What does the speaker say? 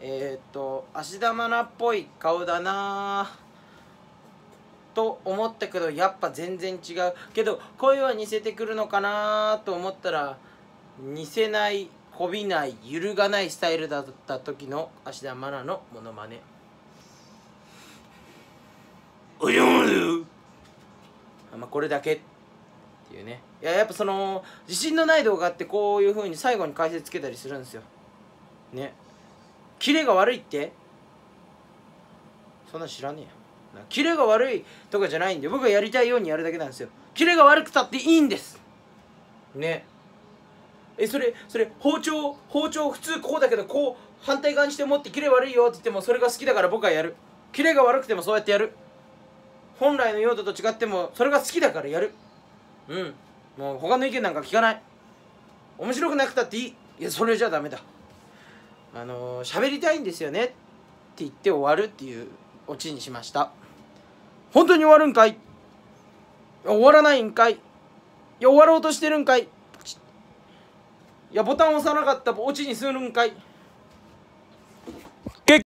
えー、っと芦田愛菜っぽい顔だなと思ったけどやっぱ全然違う。けど声は似せてくるのかなと思ったら似せないこびない揺るがないスタイルだった時の芦田愛菜のモノマネ。おじゃまあこれだけっていうね。いややっぱその自信のない動画ってこういう風に最後に解説つけたりするんですよ。ねキレが悪いって？そんな知らねえよ。キレが悪いとかじゃないんで僕がやりたいようにやるだけなんですよ。キレが悪くたっていいんです。ね。えそれそれ包丁包丁普通こうだけどこう反対側にして持ってキレ悪いよって言ってもそれが好きだから僕はやる。キレが悪くてもそうやってやる。本来の用途と違ってもそれが好きだからやる。うん。もう他の意見なんか聞かない。面白くなくたっていい。いやそれじゃダメだ。あの、喋りたいんですよねって言って終わるっていうオチにしました。本当に終わるんかい？終わらないんかい？いや終わろうとしてるんかい？いやボタン押さなかったオチにするんかい？